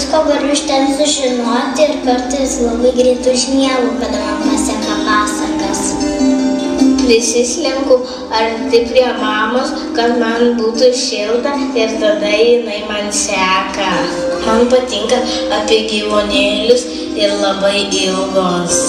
visko galiu iš ten sužinoti ir kartais labai greit užmiegu, kada man paseka pasakas. Prisislenku arti prie mamos, kad man būtų šilta ir tada jinai man seka. Man patinka apie gyvūnėlius ir labai ilgos.